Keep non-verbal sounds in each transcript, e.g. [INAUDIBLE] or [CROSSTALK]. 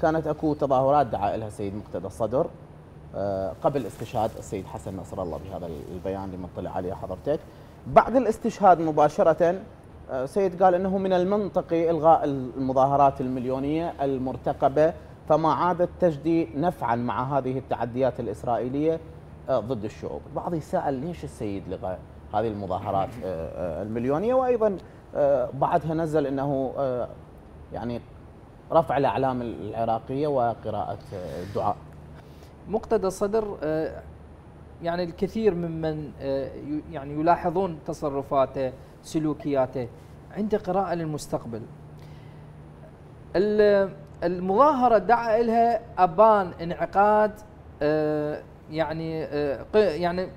كانت اكو تظاهرات دعا لها السيد مقتدى الصدر آه، قبل استشهاد السيد حسن نصر الله بهذا البيان اللي مطلع عليه حضرتك. بعد الاستشهاد مباشرة آه، سيد قال إنه من المنطقي إلغاء المظاهرات المليونية المرتقبة فما عادت تجدي نفعا مع هذه التعديات الإسرائيلية آه، ضد الشعوب، البعض يسأل ليش السيد لغى هذه المظاهرات المليونية؟ وأيضا بعدها نزل إنه يعني رفع الأعلام العراقية وقراءة الدعاء. مقتدى الصدر آه، يعني الكثير ممن آه، يعني يلاحظون تصرفاته سلوكياته عنده قراءة للمستقبل المظاهرة دعا لها أبان انعقاد آه، يعني يعني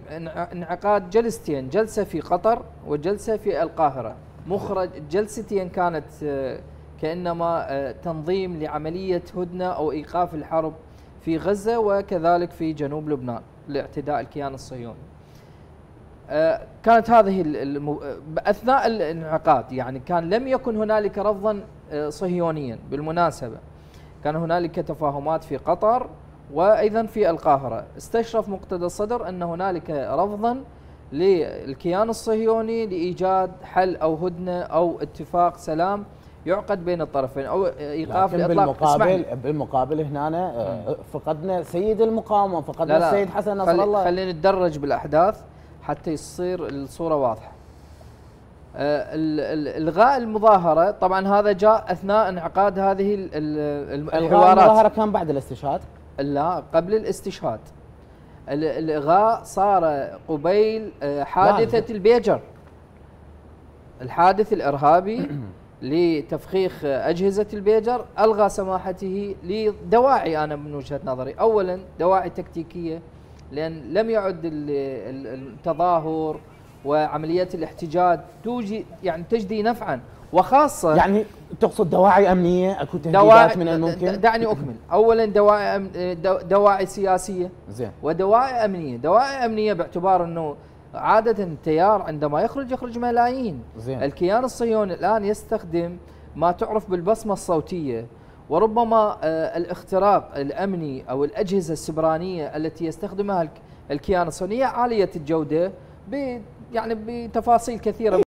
انعقاد جلستين جلسة في قطر وجلسة في القاهرة مخرج جلستين كانت كأنما تنظيم لعملية هدنة أو إيقاف الحرب في غزة وكذلك في جنوب لبنان لاعتداء الكيان الصهيوني. آه، كانت هذه المو... أثناء الانعقاد يعني كان لم يكن هنالك رفضا آه، صهيونيا بالمناسبة. كان هنالك تفاهمات في قطر وأيضا في القاهرة. استشرف مقتدى الصدر أن هنالك رفضا للكيان الصهيوني لإيجاد حل أو هدنة أو اتفاق سلام يعقد بين الطرفين أو إيقاف الاطلاق بالمقابل بالمقابل هنا آه، فقدنا سيد المقاومة فقدنا لا لا. السيد حسن نصر خلي الله. خلينا نتدرج بالأحداث حتى يصير الصورة واضحة. آه، إلغاء المظاهرة طبعا هذا جاء أثناء انعقاد هذه الحوارات. المظاهرة كان بعد الاستشهاد؟ لا قبل الاستشهاد. الإلغاء صار قبيل آه، حادثة البيجر. الحادث الإرهابي [CLEARS THROAT] لتفخيخ أجهزة البيجر ألغى سماحته لدواعي أنا من وجهة نظري. أولا دواعي تكتيكية لأن لم يعد التظاهر وعمليات الاحتجاج توجي يعني تجدي نفعا. وخاصة يعني تقصد دواعي أمنية؟ أكو تهديدات من الممكن دعني أكمل. أولا دواعي أم دواعي سياسية. زين. ودواعي أمنية. دواعي أمنية باعتبار أنه عادة التيار عندما يخرج يخرج ملايين زين. الكيان الصهيوني الآن يستخدم ما تعرف بالبصمة الصوتية وربما آه، الاختراق الأمني أو الأجهزة السبرانية التي يستخدمها الكيان الصهيوني عالية الجودة يعني بتفاصيل كثيرة